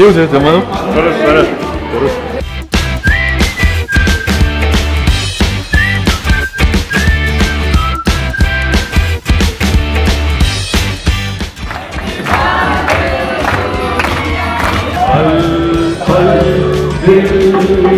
Qué usted, hermano? Espera, espera. 발, 발, 발,